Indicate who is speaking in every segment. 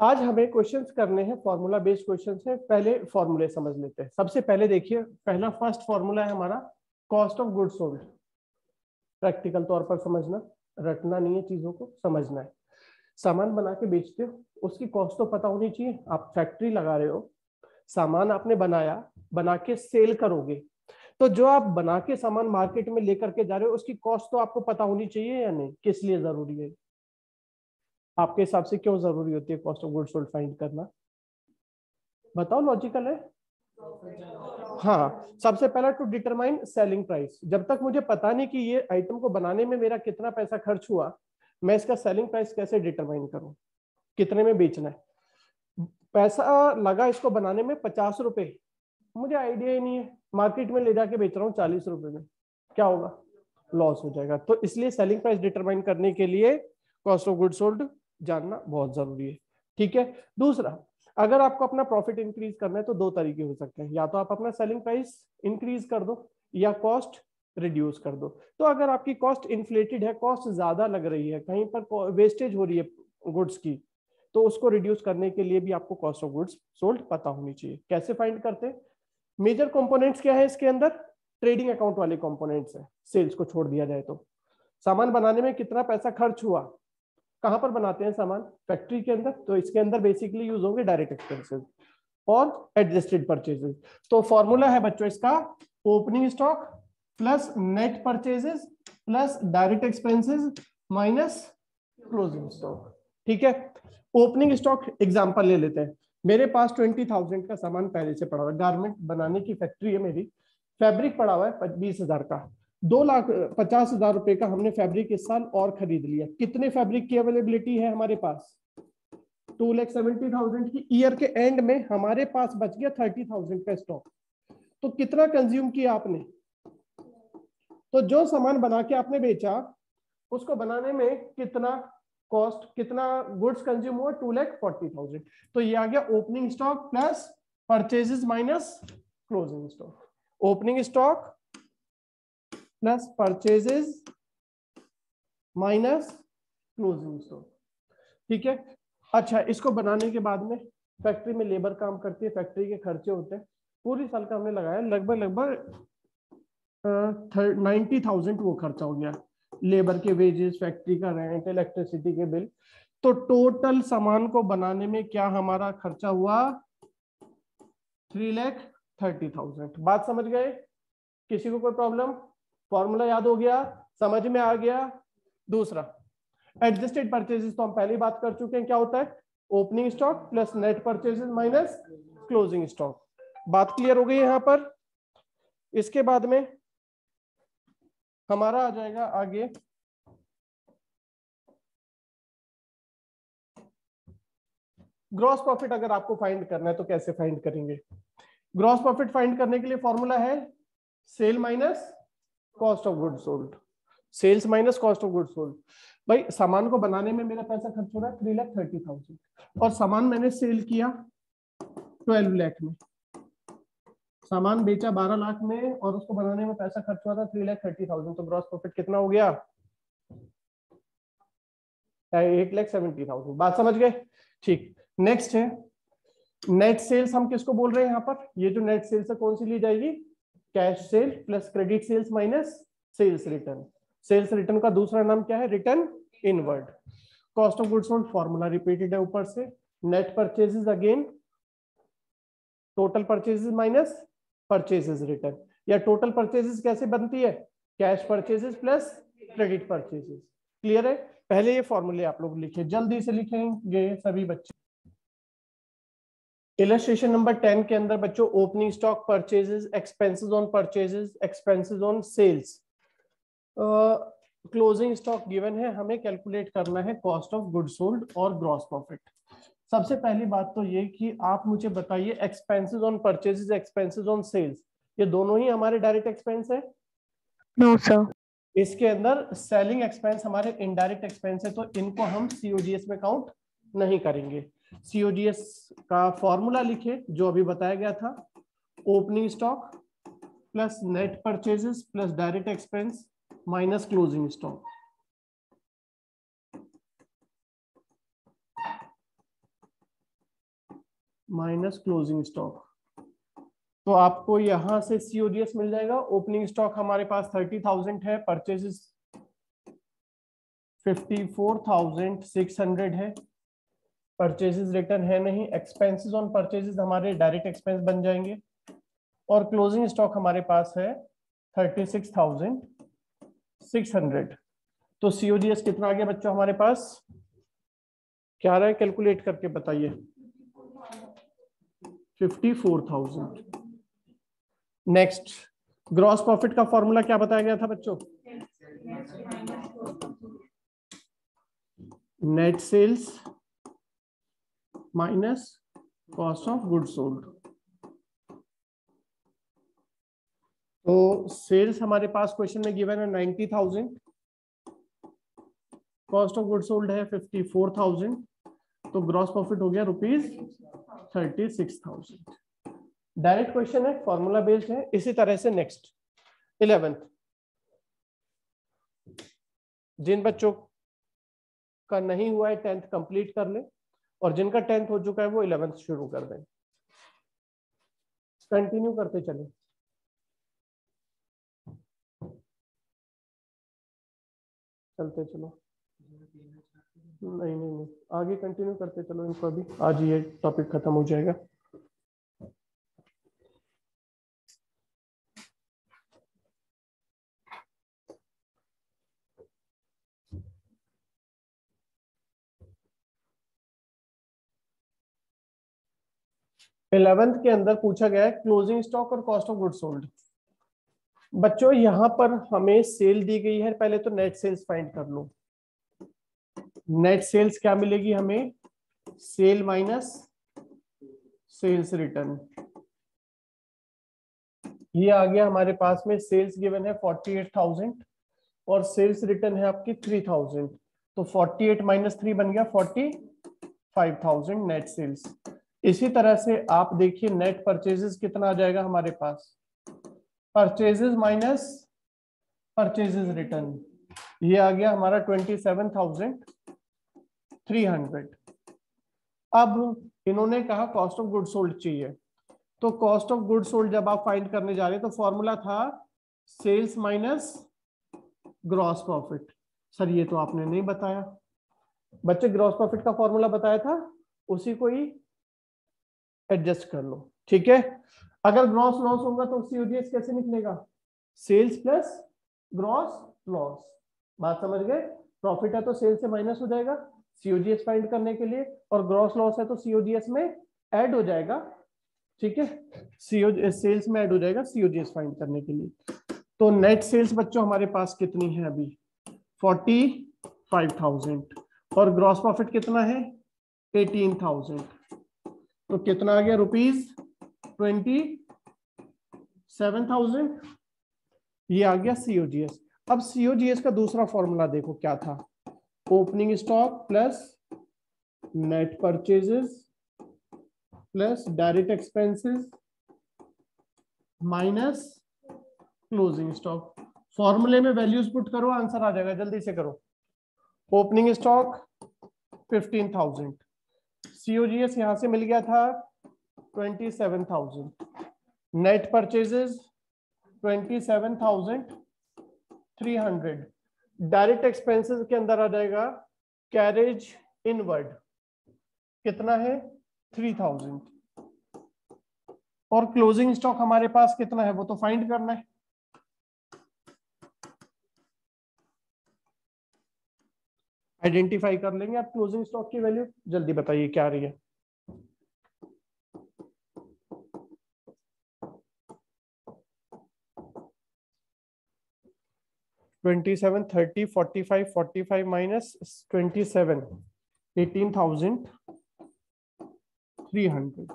Speaker 1: आज हमें क्वेश्चंस करने हैं फॉर्मूला बेस्ड क्वेश्चंस हैं, पहले फॉर्मूले समझ लेते हैं। सबसे पहले देखिए, पहला फ़र्स्ट फॉर्मूला है हमारा cost of good sold practical तौर पर समझना, रटना नहीं है चीज़ों को, समझना है। सामान बना के बेचते हो, उसकी कॉस्ट तो पता होनी चाहिए, आप फैक्ट्री लगा रहे हो, सामान आपने बनाया, बना के सेल करोगे तो जो आप बना के सामान मार्केट में लेकर के जा रहे हो, उसकी कॉस्ट तो आपको पता होनी चाहिए या नहीं? किस लिए ज़रूरी है? आपके हिसाब से क्यों ज़रूरी होती है cost of good sold find करना? बताओ लॉजिकल है? हाँ सबसे पहला टू डिटरमाइन सेलिंग प्राइस जब तक मुझे पता नहीं कि ये आइटम को बनाने में मेरा कितना पैसा खर्च हुआ, मैं इसका सेलिंग प्राइस कैसे डिटरमाइन करूँ? कितने में बेचना है? पैसा लगा इसको बनाने में पचास रुपए। मुझे आइडिया ही नहीं है। मार्केट में ले जाके बेच रहा हूँ चालीस रुपए में। क्या होगा? लॉस हो जाएगा। तो इसलिए सेलिंग प्राइस डिटरमाइन करने के लिए कॉस्ट ऑफ़ गुड सोल्ड जानना बहुत ज़रूरी है। ठीक है? दूसरा, अगर आपको अपना प्रॉफिट इंक्रीज करना है तो दो तरीके हो सकते हैं। या तो आप अपना सेलिंग प्राइस इंक्रीज कर दो या कॉस्ट रिड्यूस कर दो। तो अगर आपकी कॉस्ट इन्फ्लेटेड है कॉस्ट ज़्यादा लग रही है, कहीं पर वेस्टेज हो रही है गुड्स की तो उसको रिड्यूस करने के लिए भी आपको कॉस्ट ऑफ़ गुड्स सोल्ड पता होनी चाहिए। कैसे फाइंड करते हैं? मेजर कंपोनेंट्स क्या है इसके अंदर? ट्रेडिंग अकाउंट वाले कंपोनेंट्स है। सेल्स को छोड़ दिया जाए तो। सामान बनाने में कितना पैसा खर्च हुआ? कहाँ पर बनाते हैं सामान? फैक्ट्री के अंदर। तो इसके अंदर बेसिकली यूज़ होंगे डायरेक्ट एक्सपेंसेस और एडजस्टेड परचेजेस तो फॉर्मूला है बच्चों इसका opening stock plus net purchases plus direct expenses minus closing stock ठीक है? ओपनिंग स्टॉक एग्जांपल ले लेते हैं। मेरे पास ट्वेंटी थाउज़ेंड का सामान पहले से पड़ा हुआ है। गारमेंट बनाने की फैक्ट्री है मेरी। फैब्रिक पड़ा हुआ है बीस हज़ार का। दो लाख पचास हज़ार रुपए का हमने फैब्रिक इस साल और खरीद लिया। कितने फैब्रिक की अवेलेबिलिटी है हमारे पास? टू लैख सेवेंटी थाउज़ेंड की ईयर के एंड में हमारे पास बच गया थर्टी थाउज़ेंड का स्टॉक तो कितना कंज्यूम किया आपने? तो जो सामान बना के आपने बेचा, उसको बनाने में कितना कॉस्ट कितना गुड्स कंज्यूम हुआ? Two lakh forty thousand. तो ये आ गया opening stock plus purchases minus closing stock opening stock plus purchases minus closing stock ठीक है? अच्छा इसको बनाने के बाद में फैक्ट्री में लेबर काम करती है फैक्ट्री के खर्चे होते हैं। पूरी साल का हमने लगाया, लगभग लगभग नाइन्टी थाउज़ेंड वो खर्चा हो गया। लेबर के वेजेस फैक्ट्री का रेंट इलेक्ट्रिसिटी के बिल तो टोटल सामान को बनाने में क्या हमारा खर्चा हुआ? थ्री लैख थर्टी थाउज़ेंड बात समझ गए? किसी को कोई प्रॉब्लम फॉर्मूला याद हो गया, समझ में आ गया। दूसरा एडजस्टेड परचेजेस तो हम पहले बात कर चुके हैं, क्या होता है? Opening stock plus net purchases minus closing stock बात क्लियर हो गई यहाँ पर? इसके बाद में हमारा आ जाएगा आगे। ग्रॉस प्रॉफिट अगर आपको फाइंड करना है तो कैसे फाइंड करेंगे? ग्रॉस प्रॉफिट फाइंड करने के लिए फॉर्मूला है sale minus cost of good sold sales minus cost of good sold भाई, सामान को बनाने में मेरा पैसा खर्च हो रहा है थ्री लाख थर्टी थाउज़ेंड और सामान मैंने सेल किया ट्वेल्व लाख में। सामान बेचा बारह लाख में और उसको बनाने में पैसा खर्च हुआ था थ्री लाख थर्टी थाउज़ेंड तो ग्रॉस प्रॉफिट कितना हो गया? एट लाख सेवेंटी थाउज़ेंड बात समझ गए? ठीक। नेक्स्ट है। नेट सेल्स हम किसको बोल रहे हैं यहाँ पर? ये जो नेट सेल्स है, कौन सी ली जाएगी? Cash sale plus credit sales minus sales return sales return का दूसरा नाम क्या है? Return inward cost of goods sold formula repeated है ऊपर से. Net purchases again total purchases minus purchases return या टोटल परचेजेस कैसे बनती है? Cash purchases plus credit purchases clear है? पहले ये फॉर्मूले आप लोग लिखे. जल्दी से लिखेंगे सभी बच्चे। इलस्ट्रेशन नंबर टेन के अंदर बच्चों opening stock purchases expenses on purchases expenses on sales closing stock given है हमें कैलकुलेट करना है कॉस्ट ऑफ़ गुड सोल्ड और ग्रॉस प्रॉफिट सबसे पहली बात तो ये कि आप मुझे बताइए expenses on purchases expenses on sales ये दोनों ही हमारे डायरेक्ट एक्सपेंस है?
Speaker 2: नो सर
Speaker 1: इसके अंदर सेलिंग एक्सपेंस हमारे इनडायरेक्ट एक्सपेंस है तो इनको हम सीओजीएस में काउंट नहीं करेंगे। सीओजीएस का फॉर्मूला लिखे, जो अभी बताया गया था opening stock plus net purchases plus direct expense minus closing stock minus closing stock तो आपको यहाँ से सीओडीएस मिल जाएगा। ओपनिंग स्टॉक हमारे पास थर्टी थाउज़ेंड है purchases fifty four thousand six hundred है। परचेजेस रिटर्न है नहीं एक्सपेंसेस ऑन परचेजेस हमारे डायरेक्ट एक्सपेंस बन जाएँगे। और क्लोजिंग स्टॉक हमारे पास है thirty six thousand six hundred तो सीओजीएस कितना आ गया बच्चों हमारे पास? क्या रहा है? कैलकुलेट करके बताइए। Fifty four thousand next gross profit का फॉर्मूला क्या बताया गया था बच्चों? Net sales minus cost of good sold तो सेल्स हमारे पास क्वेश्चन में गिवन है ninety thousand cost of good sold है फिफ्टी फोर थाउज़ेंड तो ग्रॉस प्रॉफिट हो गया rupees thirty six thousand direct question है फॉर्मूला बेस्ड है, इसी तरह से नेक्स्ट इलेवेंथ जिन बच्चों का नहीं हुआ है टेंथ कंप्लीट कर ले। और जिनका टेंथ हो चुका है वो इलेवेंथ शुरू कर दें। कंटिन्यू करते चले। चलते चलो। नहीं नहीं नहीं। आगे कंटिन्यू करते चलो इनको अभी। आज ये टॉपिक खत्म हो जाएगा। इलेवेंथ के अंदर पूछा गया है क्लोजिंग स्टॉक और कॉस्ट ऑफ़ गुड सोल्ड बच्चों, यहाँ पर हमें सेल दी गई है, पहले तो नेट सेल्स फाइंड कर लो। नेट सेल्स क्या मिलेगी हमें? सेल माइनस सेल्स रिटर्न ये आ गया हमारे पास में सेल्स गिवन है फोर्टी एट थाउज़ेंड और सेल्स रिटर्न है आपकी थ्री थाउज़ेंड तो फोर्टी एट माइनस थ्री बन गया forty five thousand net sales इसी तरह से आप देखिए नेट परचेजेस कितना आ जाएगा हमारे पास। परचेजेस माइनस परचेजेस रिटर्न ये आ गया हमारा twenty seven thousand three hundred अब इन्होंने कहा कॉस्ट ऑफ़ गुड सोल्ड चाहिए। तो कॉस्ट ऑफ़ गुड सोल्ड जब आप फाइंड करने जा रहे हैं तो फॉर्मूला था sales minus gross profit sir, ये तो आपने नहीं बताया। बच्चे ग्रॉस प्रॉफिट का फॉर्मूला बताया था, उसी को ही एडजस्ट कर लो, ठीक है? अगर ग्रॉस लॉस होगा तो सीओजीएस कैसे निकलेगा? सेल्स प्लस ग्रॉस लॉस बात समझ गए? प्रॉफिट है तो सेल्स से माइनस हो जाएगा सीओजीएस फाइंड करने के लिए, और ग्रॉस लॉस है तो सीओजीएस में ऐड हो जाएगा, ठीक है? सीओ सेल्स में ऐड हो जाएगा सीओजीएस फाइंड करने के लिए। तो नेट सेल्स बच्चों हमारे पास कितनी है अभी? फोर्टी फाइव थाउज़ेंड और ग्रॉस प्रॉफिट कितना है? एटीन थाउज़ेंड तो कितना आ गया रुपीज़ ट्वेंटी सेवन थाउज़ेंड? ये आ गया सीओजीएस अब सीओजीएस का दूसरा फॉर्मूला देखो क्या था। Opening stock plus net purchases plus direct expenses minus closing stock फॉर्मूले में वैल्यूज़ पुट करो आंसर आ जाएगा। जल्दी से करो। Opening stock fifteen thousand COGS यहाँ से मिल गया था twenty seven thousand net purchases twenty seven thousand three hundred direct expenses के अंदर आ जाएगा कैरेज इनवर्ड कितना है? थ्री थाउज़ेंड और क्लोजिंग स्टॉक हमारे पास कितना है? वो तो फाइंड करना है। आइडेंटिफाई कर लेंगे आप क्लोजिंग स्टॉक की वैल्यू। जल्दी बताइए क्या रही है। Twenty seven thirty forty five forty five minus twenty seven eighteen thousand three hundred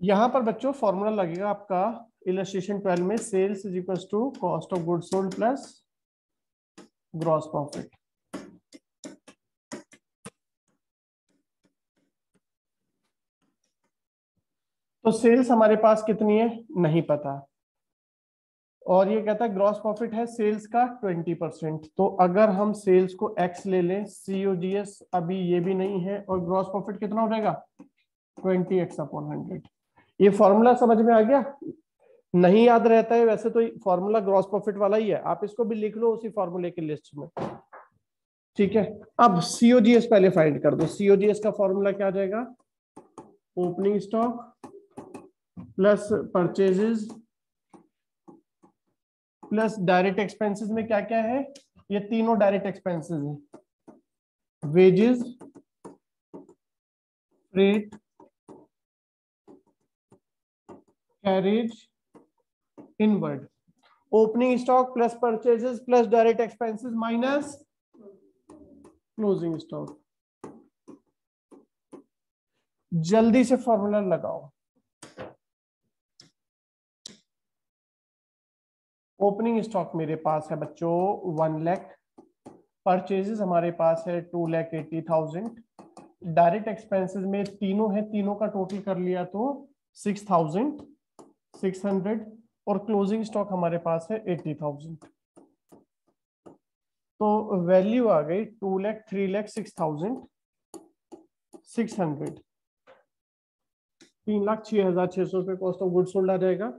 Speaker 1: यहाँ पर बच्चों फॉर्मूला लगेगा आपका इलस्ट्रेशन ट्वेल्व में sales is equal to cost of good sold plus gross profit तो सेल्स हमारे पास कितनी है? नहीं पता। और ये कहता है ग्रॉस प्रॉफिट है सेल्स का ट्वेंटी परसेंट तो अगर हम सेल्स को एक्स ले लें सीओजीएस अभी ये भी नहीं है, और ग्रॉस प्रॉफिट कितना हो जाएगा? ट्वेंटी एक्स अपॉन हंड्रेड ये फॉर्मूला समझ में आ गया? नहीं याद रहता है, वैसे तो फॉर्मूला ग्रॉस प्रॉफिट वाला ही है। आप इसको भी लिख लो उसी फॉर्मूले की लिस्ट में। ठीक है? अब सीओजीएस पहले फाइंड कर दो। सीओजीएस का फॉर्मूला क्या जाएगा? Opening stock plus purchases plus direct expenses में क्या क्या है? ये तीनों डायरेक्ट एक्सपेंसेस हैं। Wages freight carriage inward opening stock plus purchases plus direct expenses minus closing stock जल्दी से फॉर्मूला लगाओ। ओपनिंग स्टॉक मेरे पास है बच्चों वन लैख परचेजेस हमारे पास है two lakh eighty thousand direct expenses में तीनों है, तीनों का टोटल कर लिया तो सिक्स थाउज़ेंड सिक्स हंड्रेड और क्लोजिंग स्टॉक हमारे पास है एटी थाउज़ेंड। तो वैल्यू आ गई two lakh three lakh six thousand, six hundred. तीन लाख छह हज़ार छह सौ रुपए कॉस्ट ऑफ़ गुड सोल्ड आ जाएगा।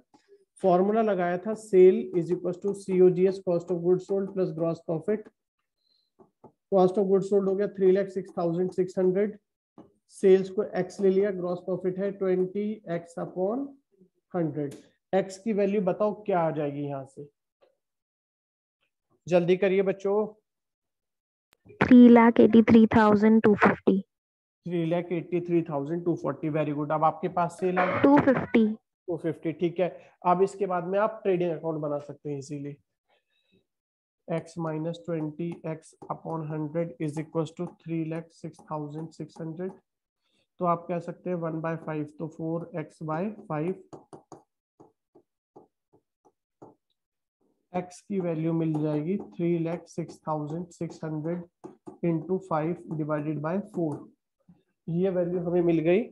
Speaker 1: फॉर्मूला लगाया था sale is equal to COGS cost of good sold plus gross profit cost of good sold हो गया three lakh six thousand six hundred. Sales को एक्स ले लिया ग्रॉस प्रॉफिट है twenty X upon hundred. X की value बताओ क्या आ जाएगी यहाँ से? जल्दी करिए बच्चों।
Speaker 2: Three lakh eighty three thousand two fifty
Speaker 1: three lakh eighty three thousand two forty very good अब आपके पास से lakh
Speaker 2: two fifty
Speaker 1: two fifty ठीक है। अब इसके बाद में आप ट्रेडिंग अकाउंट बना सकते हैं इसीलिए upon hundred is equal to three lakh six thousand six hundred तो आप कह सकते हैं वन बाय फाइव तो four X by five, X की वैल्यू मिल जाएगी three lakh six thousand six hundred into five divided by four. ये वैल्यू हमें मिल गई।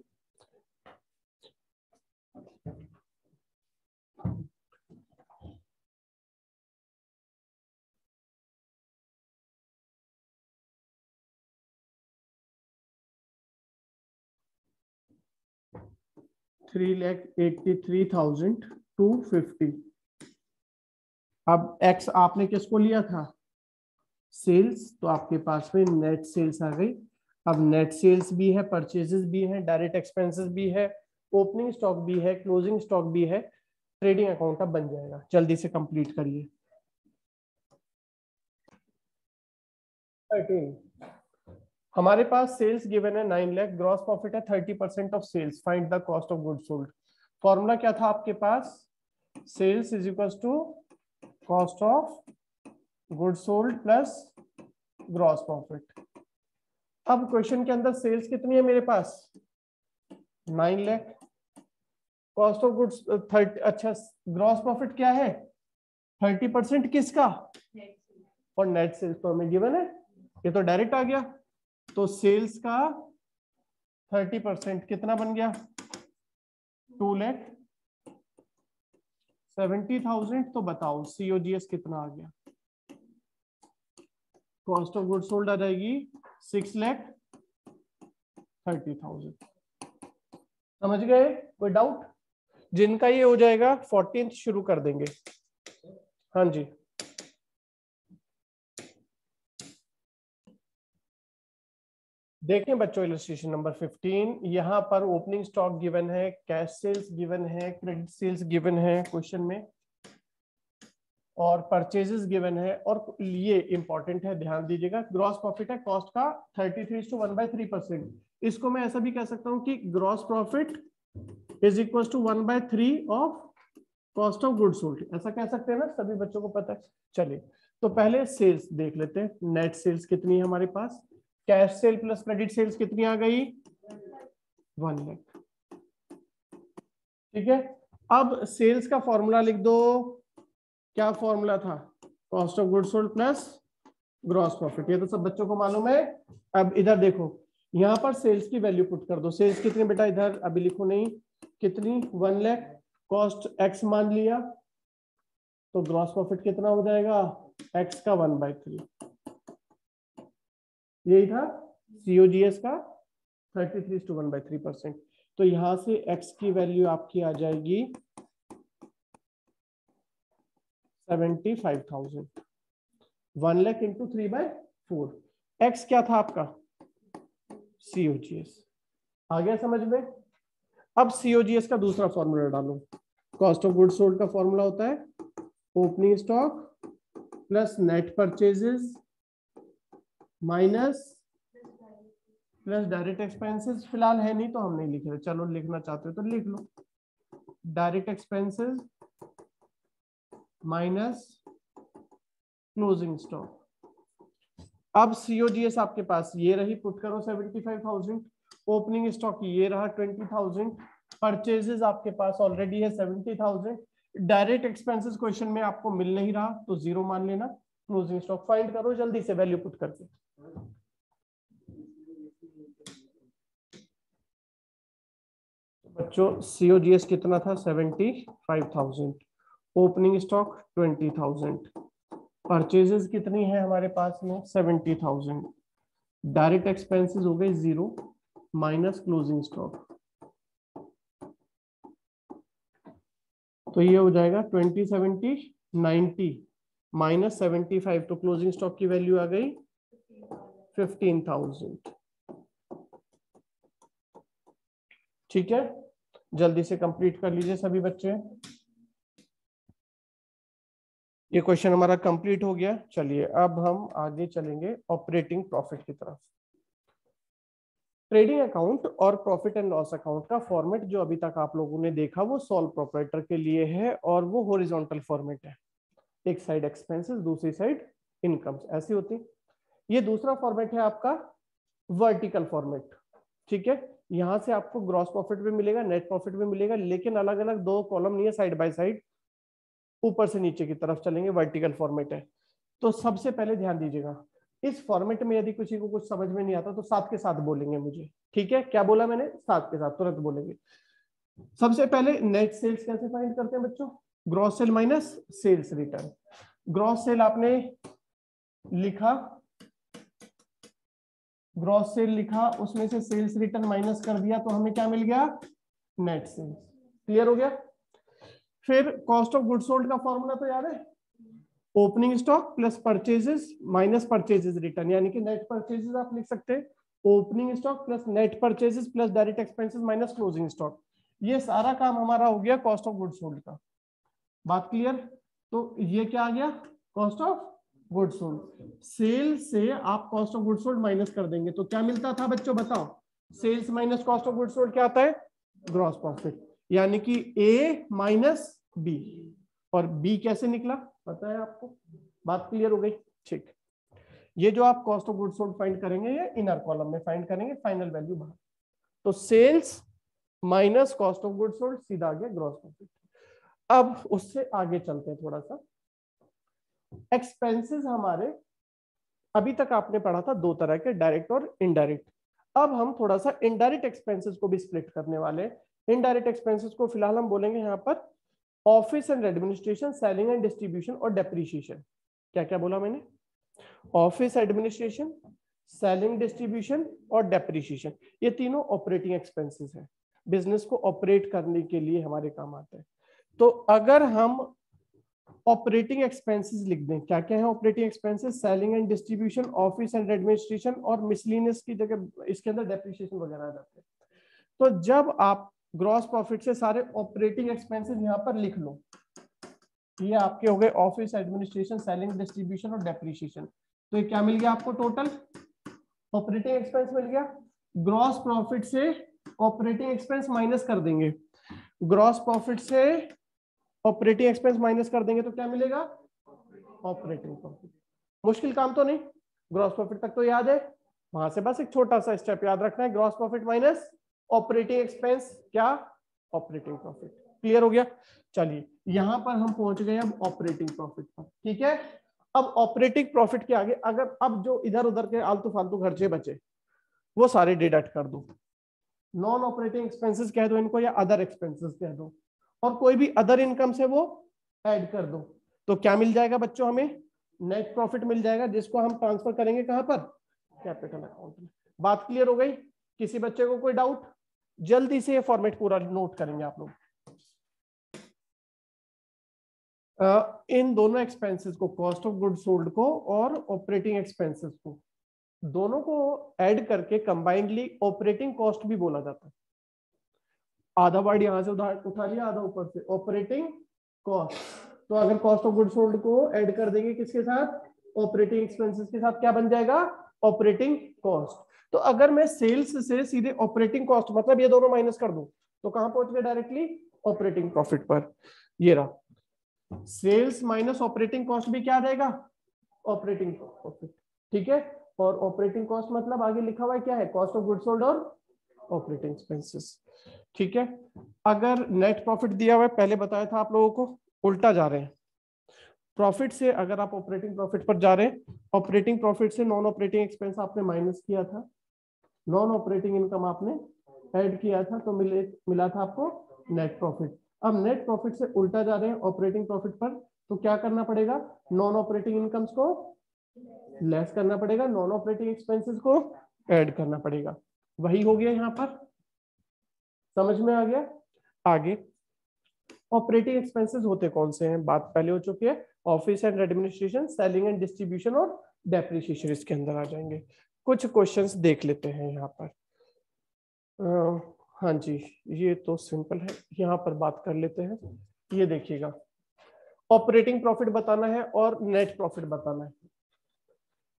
Speaker 1: Three lakh eighty three thousand two fifty अब एक्स आपने किसको लिया था? सेल्स तो आपके पास में नेट सेल्स आ गई। अब नेट सेल्स भी है परचेजेस भी है डायरेक्ट एक्सपेंसेस भी है ओपनिंग स्टॉक भी है क्लोजिंग स्टॉक भी है ट्रेडिंग अकाउंट अब बन जाएगा। जल्दी से कंप्लीट करिए। हमारे पास सेल्स गिवन है नाइन लैख ग्रॉस प्रॉफिट है thirty percent of sales find the cost of good sold formula क्या था आपके पास? Sales is equal to cost of good sold plus gross profit अब क्वेश्चन के अंदर सेल्स कितनी है मेरे पास? Nine lakh cost of goods thirty अच्छा ग्रॉस प्रॉफिट क्या है? थर्टी परसेंट किसका? और नेट सेल्स तो हमें गिवन है। ये तो डायरेक्ट आ गया। तो सेल्स का थर्टी परसेंट कितना बन गया? टू लैख सेवेंटी थाउज़ेंड तो बताओ सीओजीएस कितना आ गया? कॉस्ट ऑफ़ गुड सोल्ड आ जाएगी सिक्स लैख थर्टी थाउज़ेंड समझ गए? कोई डाउट जिनका ये हो जाएगा फोर्टीन शुरू कर देंगे। हाँ जी। देखें बच्चों इलस्ट्रेशन नंबर 15 यहाँ पर ओपनिंग स्टॉक गिवन है कैश सेल्स गिवन है क्रेडिट सेल्स गिवन है क्वेश्चन में, और परचेजेस गिवन है, और ये इंपॉर्टेंट है, ध्यान दीजिएगा ग्रॉस प्रॉफिट है कॉस्ट का 33 three two one by three percent इसको मैं ऐसा भी कह सकता हूँ कि gross profit is equal to one by three of cost of good sold ऐसा कह सकते हैं ना, सभी बच्चों को पता है। चलिए तो पहले सेल्स देख लेते हैं। नेट सेल्स कितनी है हमारे पास? Cash sale plus credit sales कितनी आ गई? वन लैख ठीक है? अब सेल्स का फॉर्मूला लिख दो। क्या फॉर्मूला था? Cost of good sold plus gross profit ये तो सब बच्चों को मालूम है। अब इधर देखो। यहाँ पर सेल्स की वैल्यू पुट कर दो। सेल्स कितनी बेटा इधर? अभी लिखो नहीं। कितनी? वन लैख कॉस्ट एक्स मान लिया। तो ग्रॉस प्रॉफिट कितना हो जाएगा? एक्स का वन बाई थ्री यही था सीओजीएस का thirty three two one by three percent तो यहाँ से एक्स की वैल्यू आपकी आ जाएगी seventy five thousand one lakh into three by four X क्या था आपका? सीओजीएस आ गया समझ में? अब सीओजीएस का दूसरा फॉर्मूला डालो. कॉस्ट ऑफ़ गुड सोल्ड का फॉर्मूला होता है opening stock plus net purchases minus plus direct expenses फ़िलहाल है नहीं तो हम नहीं लिख रहे। चलो लिखना चाहते हो तो लिख लो। Direct expenses minus closing stock अब सीओजीएस आपके पास ये रही पुट करो seventy five thousand opening stock ये रहा ट्वेंटी थाउज़ेंड परचेजेस आपके पास ऑलरेडी है seventy thousand direct expenses question में आपको मिल नहीं रहा तो ज़ीरो मान लेना। क्लोजिंग स्टॉक फाइंड करो, जल्दी से वैल्यू पुट करके। बच्चों सीओजीएस कितना था? Seventy five thousand. Opening stock twenty thousand. Purchases कितनी है हमारे पास में? Seventy thousand. डायरेक्ट एक्सपेंसेस हो गए ज़ीरो, माइनस क्लोजिंग स्टॉक। तो ये हो जाएगा twenty seventy ninety minus seventy five तो क्लोजिंग स्टॉक की वैल्यू आ गई फिफ्टीन थाउज़ेंड ठीक है? जल्दी से कंप्लीट कर लीजिए सभी बच्चे। ये क्वेश्चन हमारा कंप्लीट हो गया। चलिए, अब हम आगे चलेंगे ऑपरेटिंग प्रॉफिट की तरफ़। ट्रेडिंग अकाउंट और प्रॉफिट एंड लॉस अकाउंट का फॉर्मेट जो अभी तक आप लोगों ने देखा, वो सॉल्व प्रोपरेटर के लिए है और वो होरिजोनटल फॉर्मेट है। एक साइड एक्सपेंसेस दूसरी साइड इनकम्स ऐसी होती। ये दूसरा फॉर्मेट है आपका वर्टिकल फॉर्मेट ठीक है? यहाँ से आपको ग्रॉस प्रॉफिट भी मिलेगा नेट प्रॉफिट भी मिलेगा, लेकिन अलग अलग दो कॉलम नहीं है साइड बाय साइड ऊपर से नीचे की तरफ़ चलेंगे वर्टिकल फॉर्मेट है। तो सबसे पहले ध्यान दीजिएगा, इस फॉर्मेट में यदि किसी को कुछ समझ में नहीं आता तो साथ के साथ बोलेंगे मुझे। ठीक है? क्या बोला मैंने? साथ के साथ, तुरंत बोलेंगे। सबसे पहले नेट सेल्स कैसे फाइंड करते हैं बच्चों? Gross sale minus sales return gross sale आपने लिखा ग्रॉस सेल लिखा, उसमें से सेल्स रिटर्न माइनस कर दिया तो हमें क्या मिल गया? नेट सेल्स क्लियर हो गया? फिर कॉस्ट ऑफ़ गुड सोल्ड का फॉर्मूला तो याद है? Opening stock plus purchases minus purchases return यानी कि नेट परचेजेस आप लिख सकते हैं। Opening stock plus net purchases plus direct expenses minus closing stock ये सारा काम हमारा हो गया कॉस्ट ऑफ़ गुड सोल्ड का। बात क्लियर तो ये क्या आ गया? Cost of good sold. Sale से आप cost of good sold minus कर देंगे। तो क्या मिलता था बच्चों, बताओ? Sales minus cost of good sold क्या आता है? ग्रॉस प्रॉफिट यानी कि ए माइनस बी और बी कैसे निकला? पता है आपको? बात क्लियर हो गई? ठीक। ये जो आप cost of good sold find करेंगे, ये इनर कॉलम में फाइंड करेंगे फाइनल वैल्यू बाहर। तो sales minus cost of good sold सीधा आ गया ग्रॉस प्रॉफिट अब उससे आगे चलते हैं थोड़ा सा। एक्सपेंसेस हमारे, अभी तक आपने पढ़ा था दो तरह के डायरेक्ट और इनडायरेक्ट अब हम थोड़ा सा इनडायरेक्ट एक्सपेंसेस को भी स्प्लिट करने वाले हैं। इनडायरेक्ट एक्सपेंसेस को फ़िलहाल हम बोलेंगे यहाँ पर office and administration selling and distribution और डेप्रीशिएशन क्या क्या बोला मैंने? ऑफ़िस एडमिनिस्ट्रेशन सेलिंग डिस्ट्रीब्यूशन और डेप्रीशिएशन ये तीनों ऑपरेटिंग एक्सपेंसेस हैं। बिज़नेस को ऑपरेट करने के लिए हमारे काम आते हैं। तो अगर हम ऑपरेटिंग एक्सपेंसेस लिख दें। क्या क्या है operating expenses? Selling and distribution, office and administration और मिसलिनियस की जगह इसके अंदर डेप्रीशिएशन वगैरह आ जाते हैं। तो जब आप ग्रॉस प्रॉफिट से सारे ऑपरेटिंग एक्सपेंसेस यहाँ पर लिख लो, ये आपके हो गए ऑफ़िस एडमिनिस्ट्रेशन सेलिंग डिस्ट्रीब्यूशन और डेप्रीशिएशन तो ये क्या मिल गया आपको टोटल ऑपरेटिंग एक्सपेंस मिल गया। ग्रॉस प्रॉफिट से ऑपरेटिंग एक्सपेंस माइनस कर देंगे। ग्रॉस प्रॉफिट से ऑपरेटिंग एक्सपेंस माइनस कर देंगे तो क्या मिलेगा? Operating profit. मुश्किल काम तो नहीं। ग्रॉस प्रॉफिट तक तो याद है। वहाँ से बस एक छोटा सा स्टेप याद रखना है। Gross profit minus operating expense क्या? Operating profit. क्लियर हो गया? चलिए, यहाँ पर हम पहुँच गए अब ऑपरेटिंग प्रॉफिट पर। ठीक है? अब ऑपरेटिंग प्रॉफिट के आगे, अगर अब जो इधर उधर के आलतू फालतू खर्चे बचे, वो सारे डिडक्ट कर दो। नॉन ऑपरेटिंग एक्सपेंसेस कह दो इनको या अदर एक्सपेंसेस कह दो। और कोई भी अदर इनकम से वो ऐड कर दो। तो क्या मिल जाएगा बच्चों हमें? नेट प्रॉफिट मिल जाएगा, जिसको हम ट्रांसफ़र करेंगे कहाँ पर? कैपिटल अकाउंट में। बात क्लियर हो गई? किसी बच्चे को कोई डाउट जल्दी से ये फॉर्मेट पूरा नोट करेंगे आप लोग। इन दोनों एक्सपेंसेस को कॉस्ट ऑफ़ गुड सोल्ड को और ऑपरेटिंग एक्सपेंसेस को, दोनों को ऐड करके कंबाइंडली ऑपरेटिंग कॉस्ट भी बोला जाता है। आधा वर्ड यहाँ से उधार उठा लिया, आधा ऊपर से। ऑपरेटिंग कॉस्ट तो अगर कॉस्ट ऑफ़ गुड सोल्ड को ऐड कर देंगे किसके साथ? ऑपरेटिंग एक्सपेंसेस के साथ क्या बन जाएगा? ऑपरेटिंग कॉस्ट तो अगर मैं सेल्स से सीधे ऑपरेटिंग कॉस्ट मतलब ये दोनों माइनस कर दूँ तो कहाँ पहुँच गए डायरेक्टली ऑपरेटिंग प्रॉफिट पर। ये रहा। सेल्स माइनस ऑपरेटिंग कॉस्ट भी क्या जाएगा ऑपरेटिंग प्रॉफिट ठीक है? और ऑपरेटिंग कॉस्ट मतलब आगे लिखा हुआ है क्या है? कॉस्ट ऑफ़ गुड सोल्ड और ऑपरेटिंग एक्सपेंसेस ठीक है? अगर नेट प्रॉफिट दिया हुआ है, पहले बताया था आप लोगों को, उल्टा जा रहे हैं। प्रॉफिट से अगर आप ऑपरेटिंग प्रॉफिट पर जा रहे हैं ऑपरेटिंग प्रॉफिट से नॉन ऑपरेटिंग एक्सपेंस आपने माइनस किया था नॉन ऑपरेटिंग इनकम आपने ऐड किया था तो मिले, मिला था आपको नेट प्रॉफिट अब नेट प्रॉफिट से उल्टा जा रहे हैं ऑपरेटिंग प्रॉफिट पर तो क्या करना पड़ेगा? नॉन ऑपरेटिंग इनकम्स को लेस करना पड़ेगा नॉन ऑपरेटिंग एक्सपेंसेस को ऐड करना पड़ेगा। वही हो गया यहाँ पर। समझ में आ गया? आगे। ऑपरेटिंग एक्सपेंसेस होते कौन से हैं? बात पहले हो चुकी है। Office and administration selling and distribution और डेप्रिसिएशन इसके अंदर आ जाएँगे। कुछ क्वेश्चंस देख लेते हैं यहाँ पर। हाँ जी, ये तो सिंपल है। यहाँ पर बात कर लेते हैं। ये देखिएगा। ऑपरेटिंग प्रॉफिट बताना है और नेट प्रॉफिट बताना है।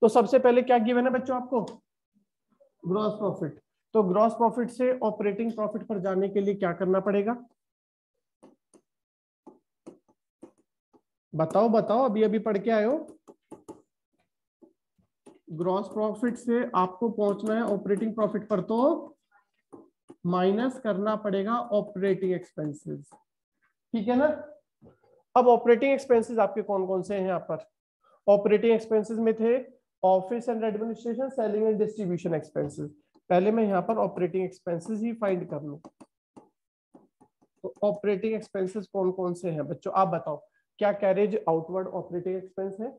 Speaker 1: तो सबसे पहले क्या गिवन है बच्चों आपको? ग्रॉस प्रॉफिट तो ग्रॉस प्रॉफिट से ऑपरेटिंग प्रॉफिट पर जाने के लिए क्या करना पड़ेगा? बताओ बताओ, अभी अभी पढ़ के आयो। ग्रॉस प्रॉफिट से आपको पहुँचना है ऑपरेटिंग प्रॉफिट पर तो माइनस करना पड़ेगा ऑपरेटिंग एक्सपेंसेस ठीक है ना? अब ऑपरेटिंग एक्सपेंसेस आपके कौन कौन से हैं यहाँ पर? ऑपरेटिंग एक्सपेंसेस में थे office and administration selling and distribution expenses पहले मैं यहाँ पर ऑपरेटिंग एक्सपेंसेस ही फाइंड कर लू। तो ऑपरेटिंग एक्सपेंसेस कौन कौन से हैं? बच्चों, आप बताओ, क्या कैरेज आउटवर्ड ऑपरेटिंग एक्सपेंस है?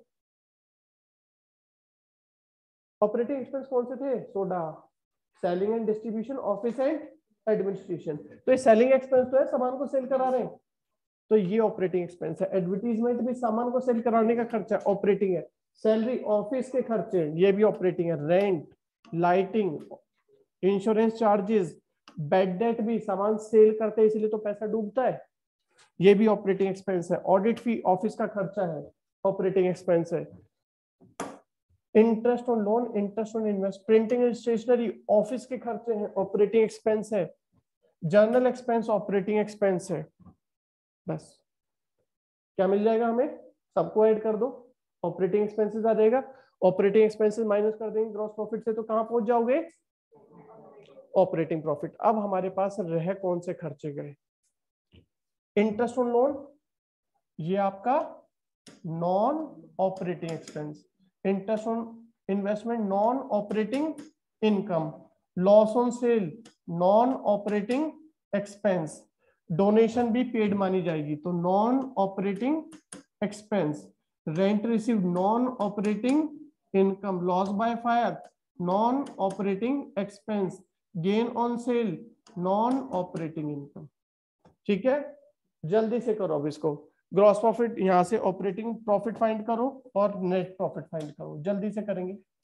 Speaker 1: ऑपरेटिंग एक्सपेंस कौन से थे? Soda selling and distribution office and administration तो ये सेलिंग एक्सपेंस तो है, सामान को सेल करा रहे हैं। तो ये ऑपरेटिंग एक्सपेंस है। एडवर्टीजमेंट भी सामान को सेल कराने का खर्चा ऑपरेटिंग है। सैलरी ऑफ़िस के खर्चे, ये भी ऑपरेटिंग है। Rent lighting insurance charges bad debt भी सामान सेल करते हैं, इसलिए तो पैसा डूबता है। ये भी ऑपरेटिंग एक्सपेंस है। ऑडिट फ़ी, ऑफ़िस का खर्चा है, ऑपरेटिंग एक्सपेंस है। Interest on loan, interest on invest, printing and stationery, office के खर्चे हैं, ऑपरेटिंग एक्सपेंस है। जर्नल एक्सपेंस, ऑपरेटिंग एक्सपेंस है। बस। क्या मिल जाएगा हमें? सबको ऐड कर दो। ऑपरेटिंग एक्सपेंसेस आ जाएगा। ऑपरेटिंग एक्सपेंसेस माइनस कर देंगे, ग्रॉस प्रॉफिट से तो कहाँ पहुँच जाओगे? ऑपरेटिंग प्रॉफिट अब हमारे पास रह कौन से खर्चे गए? इंटरेस्ट ऑन लोन ये आपका non operating expense interest on investment non operating income loss on sale non operating expense donation भी पेड मानी जाएगी तो non operating expense rent receive non operating income loss by fire non operating expense gain on sale non operating income ठीक है? जल्दी से करो अब इसको। ग्रॉस प्रॉफिट यहाँ से ऑपरेटिंग प्रॉफिट फाइंड करो और नेट प्रॉफिट फाइंड करो। जल्दी से करेंगे।